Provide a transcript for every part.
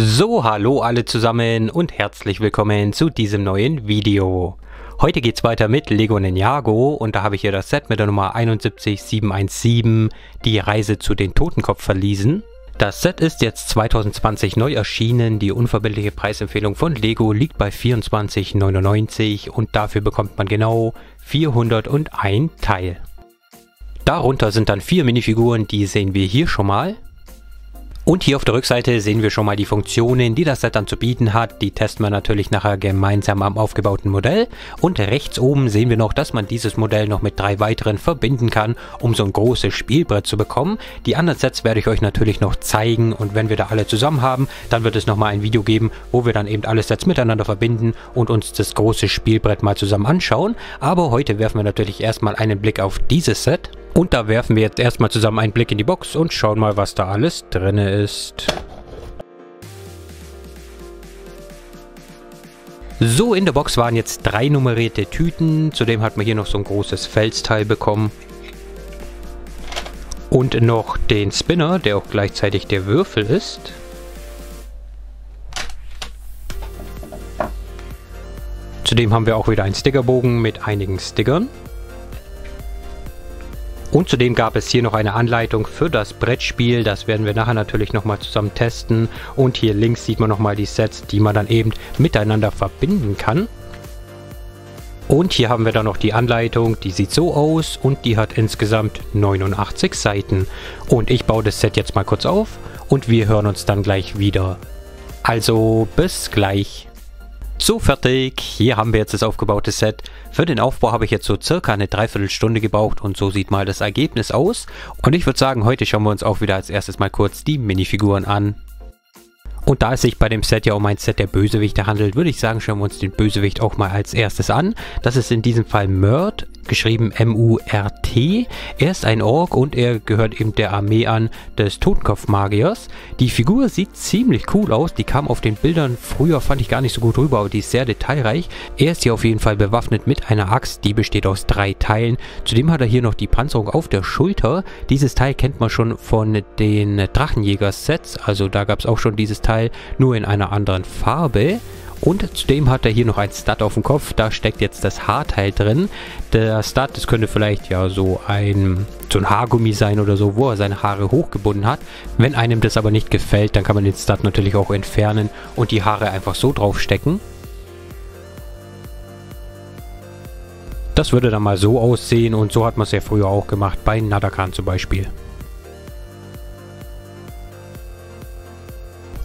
So, hallo alle zusammen und herzlich willkommen zu diesem neuen Video. Heute geht's weiter mit Lego Ninjago und da habe ich hier das Set mit der Nummer 71717, die Reise zu den Totenkopfverliesen. Das Set ist jetzt 2020 neu erschienen, die unverbindliche Preisempfehlung von Lego liegt bei 24,99 und dafür bekommt man genau 401 Teil. Darunter sind dann vier Minifiguren, die sehen wir hier schon mal. Und hier auf der Rückseite sehen wir schon mal die Funktionen, die das Set dann zu bieten hat. Die testen wir natürlich nachher gemeinsam am aufgebauten Modell. Und rechts oben sehen wir noch, dass man dieses Modell noch mit drei weiteren verbinden kann, um so ein großes Spielbrett zu bekommen. Die anderen Sets werde ich euch natürlich noch zeigen und wenn wir da alle zusammen haben, dann wird es nochmal ein Video geben, wo wir dann eben alle Sets miteinander verbinden und uns das große Spielbrett mal zusammen anschauen. Aber heute werfen wir natürlich erstmal einen Blick auf dieses Set. Und da werfen wir jetzt erstmal zusammen einen Blick in die Box und schauen mal, was da alles drin ist. So, in der Box waren jetzt drei nummerierte Tüten. Zudem hat man hier noch so ein großes Felsteil bekommen. Und noch den Spinner, der auch gleichzeitig der Würfel ist. Zudem haben wir auch wieder einen Stickerbogen mit einigen Stickern. Und zudem gab es hier noch eine Anleitung für das Brettspiel. Das werden wir nachher natürlich nochmal zusammen testen. Und hier links sieht man nochmal die Sets, die man dann eben miteinander verbinden kann. Und hier haben wir dann noch die Anleitung, die sieht so aus und die hat insgesamt 89 Seiten. Und ich baue das Set jetzt mal kurz auf und wir hören uns dann gleich wieder. Also bis gleich. So, fertig. Hier haben wir jetzt das aufgebaute Set. Für den Aufbau habe ich jetzt so circa eine Dreiviertelstunde gebraucht und so sieht mal das Ergebnis aus. Und ich würde sagen, heute schauen wir uns auch wieder als erstes mal kurz die Minifiguren an. Und da es sich bei dem Set ja um ein Set der Bösewichte handelt, würde ich sagen, schauen wir uns den Bösewicht auch mal als erstes an. Das ist in diesem Fall Murd, geschrieben M-U-R-T. Er ist ein Ork und er gehört eben der Armee an des Totenkopfmagiers. Die Figur sieht ziemlich cool aus. Die kam auf den Bildern früher, fand ich gar nicht so gut rüber, aber die ist sehr detailreich. Er ist hier auf jeden Fall bewaffnet mit einer Axt, die besteht aus drei Teilen. Zudem hat er hier noch die Panzerung auf der Schulter. Dieses Teil kennt man schon von den Drachenjäger-Sets, also da gab es auch schon dieses Teil, nur in einer anderen Farbe. Und zudem hat er hier noch ein Stud auf dem Kopf. Da steckt jetzt das Haarteil drin. Der Stud, das könnte vielleicht ja so ein, so ein Haargummi sein oder so, wo er seine Haare hochgebunden hat. Wenn einem das aber nicht gefällt, dann kann man den Stud natürlich auch entfernen und die Haare einfach so draufstecken. Das würde dann mal so aussehen und so hat man es ja früher auch gemacht, bei Nadakan zum Beispiel.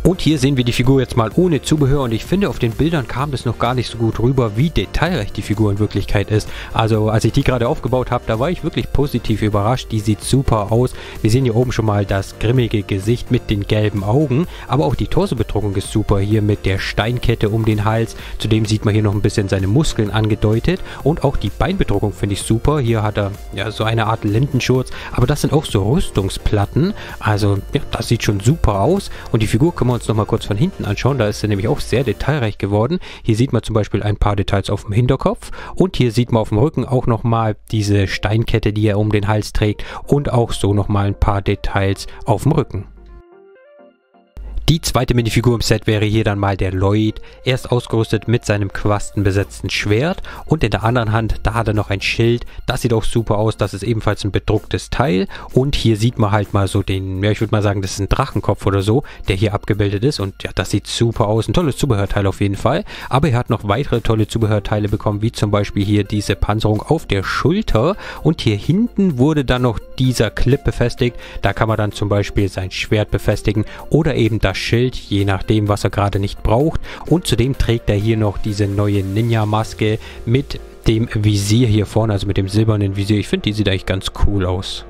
Und hier sehen wir die Figur jetzt mal ohne Zubehör und ich finde auf den Bildern kam das noch gar nicht so gut rüber, wie detailreich die Figur in Wirklichkeit ist. Also als ich die gerade aufgebaut habe, da war ich wirklich positiv überrascht. Die sieht super aus. Wir sehen hier oben schon mal das grimmige Gesicht mit den gelben Augen, aber auch die Torsobedruckung ist super hier mit der Steinkette um den Hals. Zudem sieht man hier noch ein bisschen seine Muskeln angedeutet und auch die Beinbedruckung finde ich super. Hier hat er ja so eine Art Lendenschurz, aber das sind auch so Rüstungsplatten. Also ja, das sieht schon super aus und die Figur kann man wir uns nochmal kurz von hinten anschauen. Da ist er nämlich auch sehr detailreich geworden. Hier sieht man zum Beispiel ein paar Details auf dem Hinterkopf und hier sieht man auf dem Rücken auch nochmal diese Steinkette, die er um den Hals trägt und auch so nochmal ein paar Details auf dem Rücken. Die zweite Minifigur im Set wäre hier dann mal der Lloyd. Er ist ausgerüstet mit seinem quastenbesetzten Schwert und in der anderen Hand, da hat er noch ein Schild. Das sieht auch super aus, das ist ebenfalls ein bedrucktes Teil. Und hier sieht man halt mal so den, ja ich würde mal sagen, das ist ein Drachenkopf oder so, der hier abgebildet ist. Und ja, das sieht super aus. Ein tolles Zubehörteil auf jeden Fall. Aber er hat noch weitere tolle Zubehörteile bekommen, wie zum Beispiel hier diese Panzerung auf der Schulter. Und hier hinten wurde dann noch dieser Clip befestigt. Da kann man dann zum Beispiel sein Schwert befestigen oder eben das Schild, je nachdem, was er gerade nicht braucht. Und zudem trägt er hier noch diese neue Ninja-Maske mit dem Visier hier vorne, also mit dem silbernen Visier. Ich finde, die sieht eigentlich ganz cool aus.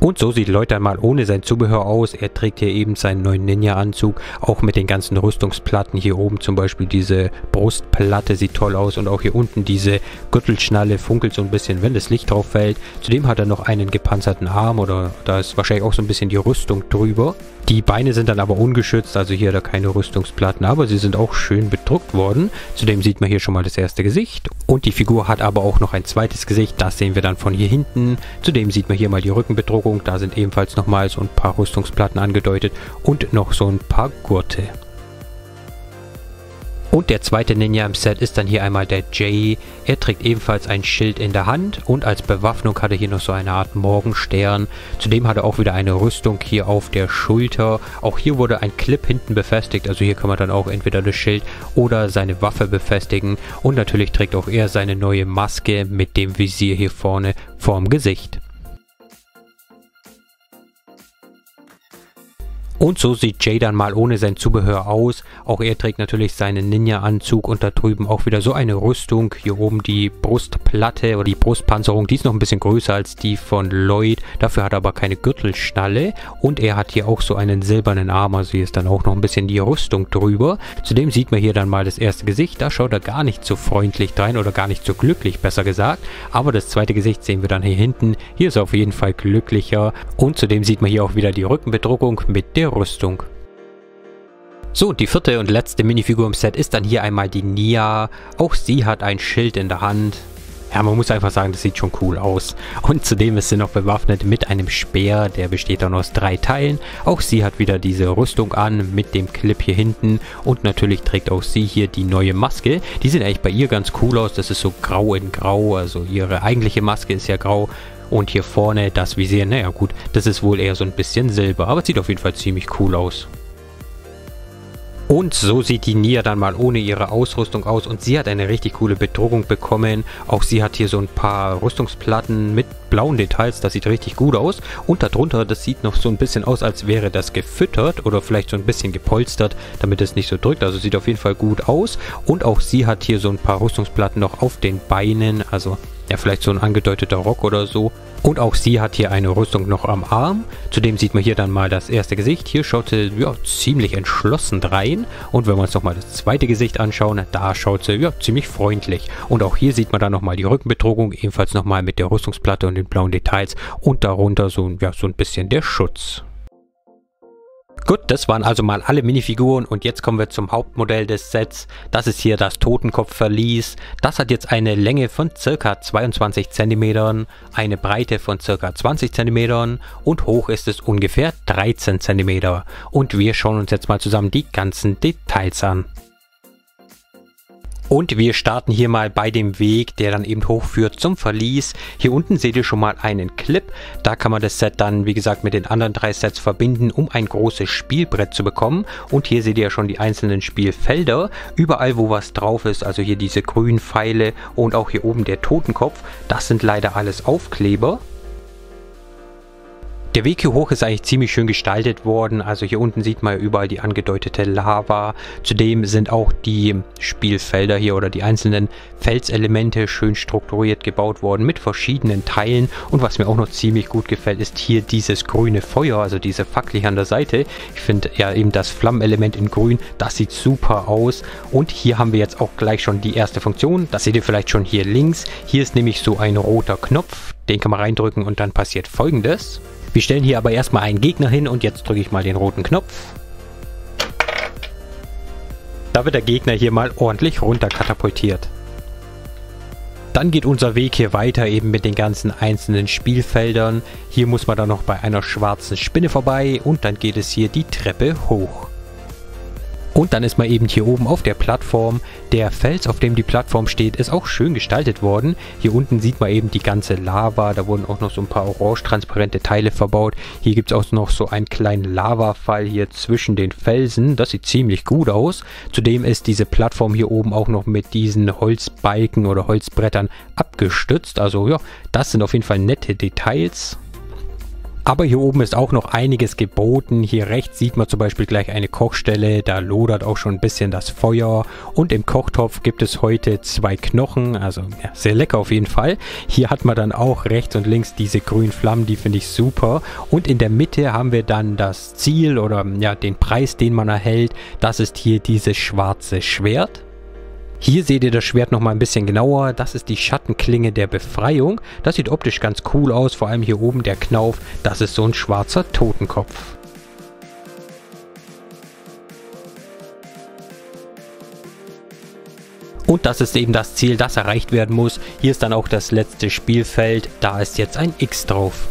Und so sieht Lloyd einmal ohne sein Zubehör aus. Er trägt hier eben seinen neuen Ninja-Anzug, auch mit den ganzen Rüstungsplatten. Hier oben zum Beispiel diese Brustplatte sieht toll aus und auch hier unten diese Gürtelschnalle funkelt so ein bisschen, wenn das Licht drauf fällt. Zudem hat er noch einen gepanzerten Arm oder da ist wahrscheinlich auch so ein bisschen die Rüstung drüber. Die Beine sind dann aber ungeschützt, also hier er keine Rüstungsplatten, aber sie sind auch schön bedruckt worden. Zudem sieht man hier schon mal das erste Gesicht. Und die Figur hat aber auch noch ein zweites Gesicht, das sehen wir dann von hier hinten. Zudem sieht man hier mal die Rückenbedruckung Rüstungsbedruckung. Da sind ebenfalls nochmal so ein paar Rüstungsplatten angedeutet und noch so ein paar Gurte. Und der zweite Ninja im Set ist dann hier einmal der Jay. Er trägt ebenfalls ein Schild in der Hand und als Bewaffnung hat er hier noch so eine Art Morgenstern. Zudem hat er auch wieder eine Rüstung hier auf der Schulter. Auch hier wurde ein Clip hinten befestigt, also hier kann man dann auch entweder das Schild oder seine Waffe befestigen. Und natürlich trägt auch er seine neue Maske mit dem Visier hier vorne vorm Gesicht. Und so sieht Jay dann mal ohne sein Zubehör aus. Auch er trägt natürlich seinen Ninja-Anzug und da drüben auch wieder so eine Rüstung. Hier oben die Brustplatte oder die Brustpanzerung, die ist noch ein bisschen größer als die von Lloyd. Dafür hat er aber keine Gürtelschnalle. Und er hat hier auch so einen silbernen Arm, also hier ist dann auch noch ein bisschen die Rüstung drüber. Zudem sieht man hier dann mal das erste Gesicht. Da schaut er gar nicht so freundlich drein oder gar nicht so glücklich, besser gesagt. Aber das zweite Gesicht sehen wir dann hier hinten. Hier ist er auf jeden Fall glücklicher. Und zudem sieht man hier auch wieder die Rückenbedruckung mit der Rüstung. So, die vierte und letzte Minifigur im Set ist dann hier einmal die Nia. Auch sie hat ein Schild in der Hand. Ja, man muss einfach sagen, das sieht schon cool aus. Und zudem ist sie noch bewaffnet mit einem Speer, der besteht dann aus drei Teilen. Auch sie hat wieder diese Rüstung an mit dem Clip hier hinten. Und natürlich trägt auch sie hier die neue Maske. Die sieht eigentlich bei ihr ganz cool aus. Das ist so grau in grau. Also ihre eigentliche Maske ist ja grau. Und hier vorne das Visier, naja gut, das ist wohl eher so ein bisschen Silber, aber sieht auf jeden Fall ziemlich cool aus. Und so sieht die Nia dann mal ohne ihre Ausrüstung aus und sie hat eine richtig coole Bedruckung bekommen. Auch sie hat hier so ein paar Rüstungsplatten mit blauen Details, das sieht richtig gut aus. Und darunter, das sieht noch so ein bisschen aus, als wäre das gefüttert oder vielleicht so ein bisschen gepolstert, damit es nicht so drückt. Also sieht auf jeden Fall gut aus. Und auch sie hat hier so ein paar Rüstungsplatten noch auf den Beinen, also ja, vielleicht so ein angedeuteter Rock oder so. Und auch sie hat hier eine Rüstung noch am Arm. Zudem sieht man hier dann mal das erste Gesicht. Hier schaut sie ja, ziemlich entschlossen rein. Und wenn wir uns nochmal das zweite Gesicht anschauen, da schaut sie ja, ziemlich freundlich. Und auch hier sieht man dann nochmal die Rückenbedrohung, ebenfalls nochmal mit der Rüstungsplatte und den blauen Details. Und darunter so, ja, so ein bisschen der Schutz. Gut, das waren also mal alle Minifiguren und jetzt kommen wir zum Hauptmodell des Sets. Das ist hier das Totenkopfverlies. Das hat jetzt eine Länge von ca. 22 cm, eine Breite von ca. 20 cm und hoch ist es ungefähr 13 cm. Und wir schauen uns jetzt mal zusammen die ganzen Details an. Und wir starten hier mal bei dem Weg, der dann eben hochführt zum Verlies. Hier unten seht ihr schon mal einen Clip. Da kann man das Set dann, wie gesagt, mit den anderen drei Sets verbinden, um ein großes Spielbrett zu bekommen. Und hier seht ihr ja schon die einzelnen Spielfelder. Überall, wo was drauf ist, also hier diese grünen Pfeile und auch hier oben der Totenkopf, das sind leider alles Aufkleber. Der Weg hier hoch ist eigentlich ziemlich schön gestaltet worden. Also hier unten sieht man überall die angedeutete Lava. Zudem sind auch die Spielfelder hier oder die einzelnen Felselemente schön strukturiert gebaut worden mit verschiedenen Teilen. Und was mir auch noch ziemlich gut gefällt, ist hier dieses grüne Feuer, also diese Fackel an der Seite. Ich finde ja eben das Flammenelement in grün, das sieht super aus. Und hier haben wir jetzt auch gleich schon die erste Funktion. Das seht ihr vielleicht schon hier links. Hier ist nämlich so ein roter Knopf. Den kann man reindrücken und dann passiert folgendes. Wir stellen hier aber erstmal einen Gegner hin und jetzt drücke ich mal den roten Knopf. Da wird der Gegner hier mal ordentlich runter katapultiert. Dann geht unser Weg hier weiter eben mit den ganzen einzelnen Spielfeldern. Hier muss man dann noch bei einer schwarzen Spinne vorbei und dann geht es hier die Treppe hoch. Und dann ist man eben hier oben auf der Plattform. Der Fels, auf dem die Plattform steht, ist auch schön gestaltet worden. Hier unten sieht man eben die ganze Lava. Da wurden auch noch so ein paar orange-transparente Teile verbaut. Hier gibt es auch noch so einen kleinen Lavafall hier zwischen den Felsen. Das sieht ziemlich gut aus. Zudem ist diese Plattform hier oben auch noch mit diesen Holzbalken oder Holzbrettern abgestützt. Also ja, das sind auf jeden Fall nette Details. Aber hier oben ist auch noch einiges geboten. Hier rechts sieht man zum Beispiel gleich eine Kochstelle. Da lodert auch schon ein bisschen das Feuer. Und im Kochtopf gibt es heute zwei Knochen. Also ja, sehr lecker auf jeden Fall. Hier hat man dann auch rechts und links diese grünen Flammen. Die finde ich super. Und in der Mitte haben wir dann das Ziel oder ja den Preis, den man erhält. Das ist hier dieses schwarze Schwert. Hier seht ihr das Schwert nochmal ein bisschen genauer. Das ist die Schattenklinge der Befreiung. Das sieht optisch ganz cool aus. Vor allem hier oben der Knauf. Das ist so ein schwarzer Totenkopf. Und das ist eben das Ziel, das erreicht werden muss. Hier ist dann auch das letzte Spielfeld. Da ist jetzt ein X drauf.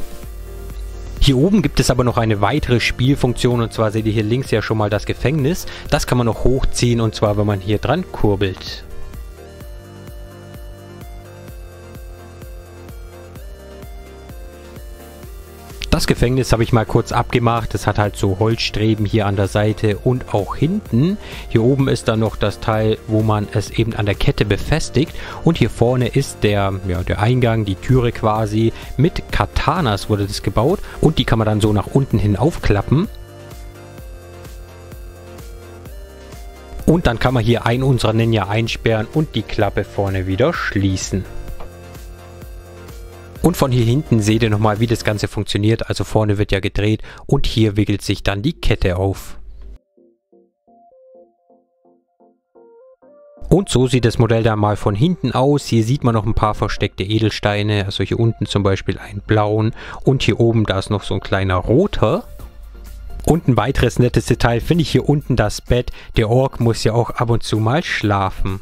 Hier oben gibt es aber noch eine weitere Spielfunktion und zwar seht ihr hier links ja schon mal das Gefängnis. Das kann man noch hochziehen und zwar wenn man hier dran kurbelt. Das Gefängnis habe ich mal kurz abgemacht. Es hat halt so Holzstreben hier an der Seite und auch hinten. Hier oben ist dann noch das Teil, wo man es eben an der Kette befestigt. Und hier vorne ist der, ja, der Eingang, die Türe quasi. Mit Katanas wurde das gebaut. Und die kann man dann so nach unten hin aufklappen. Und dann kann man hier einen unserer Ninja einsperren und die Klappe vorne wieder schließen. Und von hier hinten seht ihr nochmal, wie das Ganze funktioniert. Also vorne wird ja gedreht und hier wickelt sich dann die Kette auf. Und so sieht das Modell dann mal von hinten aus. Hier sieht man noch ein paar versteckte Edelsteine. Also hier unten zum Beispiel einen blauen. Und hier oben, da ist noch so ein kleiner roter. Und ein weiteres nettes Detail finde ich hier unten das Bett. Der Ork muss ja auch ab und zu mal schlafen.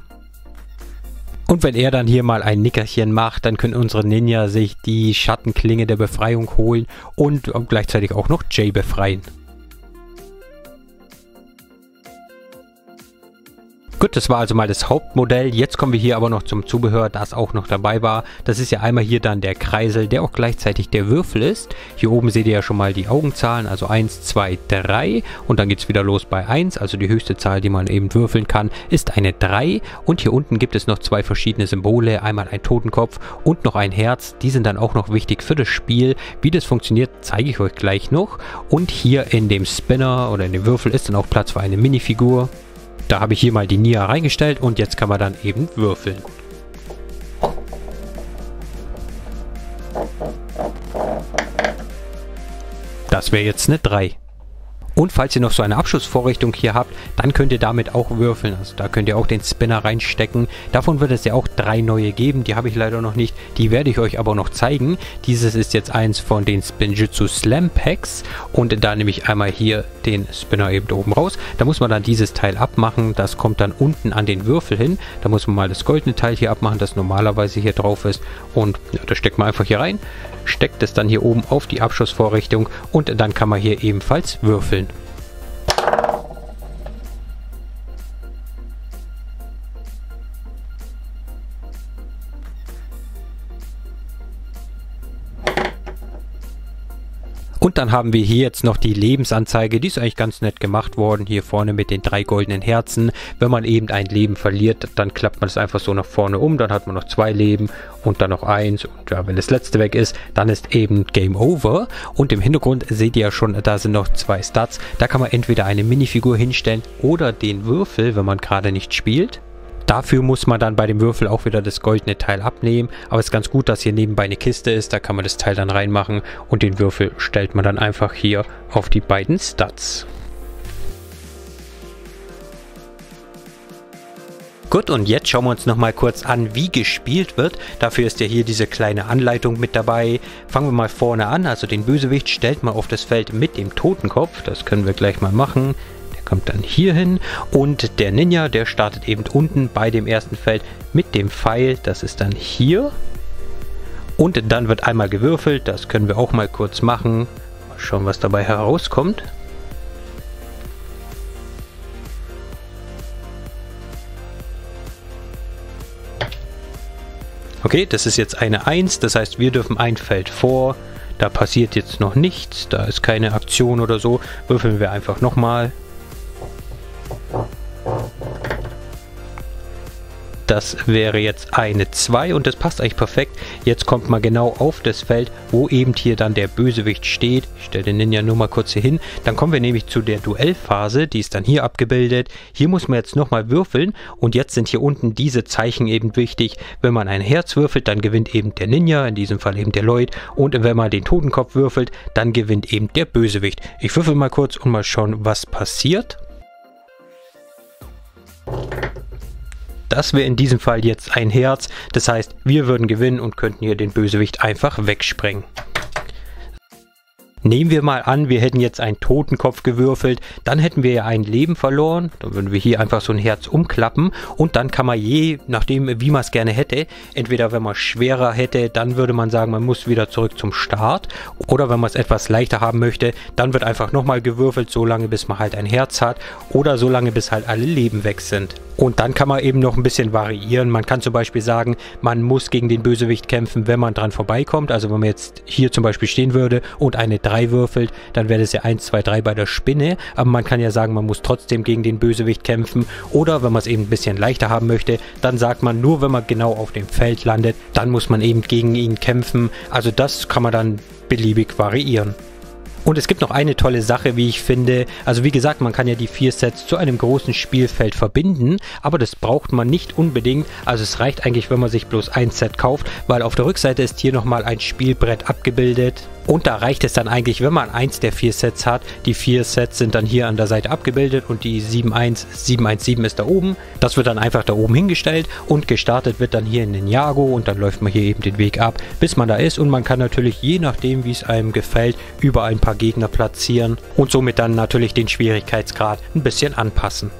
Und wenn er dann hier mal ein Nickerchen macht, dann können unsere Ninja sich die Schattenklinge der Befreiung holen und gleichzeitig auch noch Jay befreien. Gut, das war also mal das Hauptmodell. Jetzt kommen wir hier aber noch zum Zubehör, das auch noch dabei war. Das ist ja einmal hier dann der Kreisel, der auch gleichzeitig der Würfel ist. Hier oben seht ihr ja schon mal die Augenzahlen, also 1, 2, 3 und dann geht es wieder los bei 1, also die höchste Zahl, die man eben würfeln kann, ist eine 3 und hier unten gibt es noch zwei verschiedene Symbole, einmal ein Totenkopf und noch ein Herz. Die sind dann auch noch wichtig für das Spiel. Wie das funktioniert, zeige ich euch gleich noch. Und hier in dem Spinner oder in dem Würfel ist dann auch Platz für eine Minifigur. Da habe ich hier mal die Nia reingestellt und jetzt kann man dann eben würfeln. Das wäre jetzt eine 3. Und falls ihr noch so eine Abschussvorrichtung hier habt, dann könnt ihr damit auch würfeln. Also da könnt ihr auch den Spinner reinstecken. Davon wird es ja auch drei neue geben. Die habe ich leider noch nicht. Die werde ich euch aber noch zeigen. Dieses ist jetzt eins von den Spinjitzu Slam Packs. Und da nehme ich einmal hier den Spinner eben oben raus. Da muss man dann dieses Teil abmachen. Das kommt dann unten an den Würfel hin. Da muss man mal das goldene Teil hier abmachen, das normalerweise hier drauf ist. Und ja, das steckt man einfach hier rein steckt es dann hier oben auf die Abschussvorrichtung und dann kann man hier ebenfalls würfeln. Und dann haben wir hier jetzt noch die Lebensanzeige. Die ist eigentlich ganz nett gemacht worden. Hier vorne mit den drei goldenen Herzen. Wenn man eben ein Leben verliert, dann klappt man es einfach so nach vorne um. Dann hat man noch zwei Leben und dann noch eins. Und ja, wenn das letzte weg ist, dann ist eben Game Over. Und im Hintergrund seht ihr ja schon, da sind noch zwei Stats. Da kann man entweder eine Minifigur hinstellen oder den Würfel, wenn man gerade nicht spielt. Dafür muss man dann bei dem Würfel auch wieder das goldene Teil abnehmen. Aber es ist ganz gut, dass hier nebenbei eine Kiste ist. Da kann man das Teil dann reinmachen und den Würfel stellt man dann einfach hier auf die beiden Stats. Gut, und jetzt schauen wir uns nochmal kurz an, wie gespielt wird. Dafür ist ja hier diese kleine Anleitung mit dabei. Fangen wir mal vorne an. Also den Bösewicht stellt man auf das Feld mit dem Totenkopf. Das können wir gleich mal machen kommt dann hier hin und der Ninja, der startet eben unten bei dem ersten Feld mit dem Pfeil, das ist dann hier. Und dann wird einmal gewürfelt, das können wir auch mal kurz machen. Mal schauen, was dabei herauskommt. Okay, das ist jetzt eine 1, das heißt wir dürfen ein Feld vor. Da passiert jetzt noch nichts, da ist keine Aktion oder so. Würfeln wir einfach nochmal. Das wäre jetzt eine 2 und das passt eigentlich perfekt. Jetzt kommt man genau auf das Feld, wo eben hier dann der Bösewicht steht. Ich stelle den Ninja nur mal kurz hier hin. Dann kommen wir nämlich zu der Duellphase, die ist dann hier abgebildet. Hier muss man jetzt nochmal würfeln und jetzt sind hier unten diese Zeichen eben wichtig. Wenn man ein Herz würfelt, dann gewinnt eben der Ninja, in diesem Fall eben der Lloyd. Und wenn man den Totenkopf würfelt, dann gewinnt eben der Bösewicht. Ich würfel mal kurz und mal schauen, was passiert. Das wäre in diesem Fall jetzt ein Herz. Das heißt, wir würden gewinnen und könnten hier den Bösewicht einfach wegsprengen. Nehmen wir mal an, wir hätten jetzt einen Totenkopf gewürfelt, dann hätten wir ja ein Leben verloren. Dann würden wir hier einfach so ein Herz umklappen und dann kann man je, nachdem wie man es gerne hätte, entweder wenn man schwerer hätte, dann würde man sagen, man muss wieder zurück zum Start oder wenn man es etwas leichter haben möchte, dann wird einfach nochmal gewürfelt, so lange bis man halt ein Herz hat oder so lange bis halt alle Leben weg sind. Und dann kann man eben noch ein bisschen variieren. Man kann zum Beispiel sagen, man muss gegen den Bösewicht kämpfen, wenn man dran vorbeikommt. Also wenn man jetzt hier zum Beispiel stehen würde und eine 3 würfelt, dann wäre das ja 1, 2, 3 bei der Spinne. Aber man kann ja sagen, man muss trotzdem gegen den Bösewicht kämpfen. Oder wenn man es eben ein bisschen leichter haben möchte, dann sagt man, nur wenn man genau auf dem Feld landet, dann muss man eben gegen ihn kämpfen. Also das kann man dann beliebig variieren. Und es gibt noch eine tolle Sache, wie ich finde. Also wie gesagt, man kann ja die vier Sets zu einem großen Spielfeld verbinden, aber das braucht man nicht unbedingt. Also es reicht eigentlich, wenn man sich bloß ein Set kauft, weil auf der Rückseite ist hier nochmal ein Spielbrett abgebildet. Und da reicht es dann eigentlich, wenn man eins der vier Sets hat. Die vier Sets sind dann hier an der Seite abgebildet und die 7.1, 717 ist da oben. Das wird dann einfach da oben hingestellt und gestartet wird dann hier in den Jago und dann läuft man hier eben den Weg ab, bis man da ist. Und man kann natürlich je nachdem, wie es einem gefällt, über ein paar Gegner platzieren und somit dann natürlich den Schwierigkeitsgrad ein bisschen anpassen.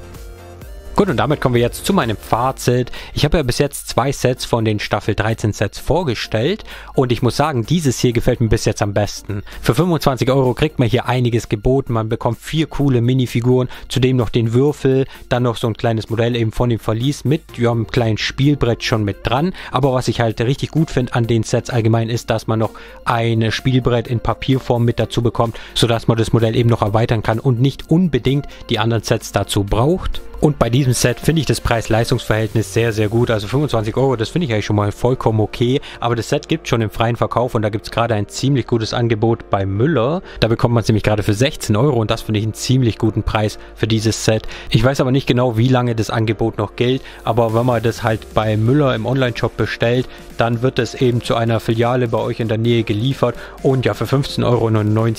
Gut, und damit kommen wir jetzt zu meinem Fazit. Ich habe ja bis jetzt zwei Sets von den Staffel 13 Sets vorgestellt und ich muss sagen, dieses hier gefällt mir bis jetzt am besten. Für 25 Euro kriegt man hier einiges geboten. Man bekommt vier coole Minifiguren, zudem noch den Würfel, dann noch so ein kleines Modell eben von dem Verlies mit ja, einem kleinen Spielbrett schon mit dran. Aber was ich halt richtig gut finde an den Sets allgemein ist, dass man noch ein Spielbrett in Papierform mit dazu bekommt, sodass man das Modell eben noch erweitern kann und nicht unbedingt die anderen Sets dazu braucht. Und bei diesem Set finde ich das Preis-Leistungs-Verhältnis sehr, sehr gut. Also 25 Euro, das finde ich eigentlich schon mal vollkommen okay. Aber das Set gibt schon im freien Verkauf und da gibt es gerade ein ziemlich gutes Angebot bei Müller. Da bekommt man es nämlich gerade für 16 Euro und das finde ich einen ziemlich guten Preis für dieses Set. Ich weiß aber nicht genau, wie lange das Angebot noch gilt. Aber wenn man das halt bei Müller im Online-Shop bestellt, dann wird es eben zu einer Filiale bei euch in der Nähe geliefert. Und ja, für 15,99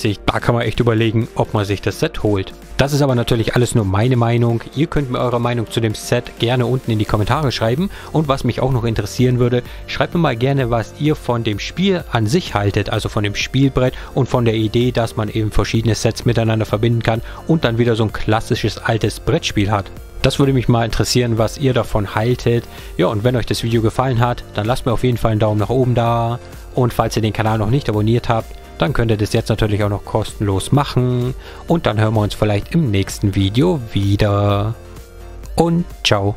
Euro, da kann man echt überlegen, ob man sich das Set holt. Das ist aber natürlich alles nur meine Meinung. Ihr könnt mir eure Meinung zu dem Set gerne unten in die Kommentare schreiben. Und was mich auch noch interessieren würde, schreibt mir mal gerne, was ihr von dem Spiel an sich haltet, also von dem Spielbrett und von der Idee, dass man eben verschiedene Sets miteinander verbinden kann und dann wieder so ein klassisches altes Brettspiel hat. Das würde mich mal interessieren, was ihr davon haltet. Ja, und wenn euch das Video gefallen hat, dann lasst mir auf jeden Fall einen Daumen nach oben da. Und falls ihr den Kanal noch nicht abonniert habt, dann könnt ihr das jetzt natürlich auch noch kostenlos machen. Und dann hören wir uns vielleicht im nächsten Video wieder. Und ciao.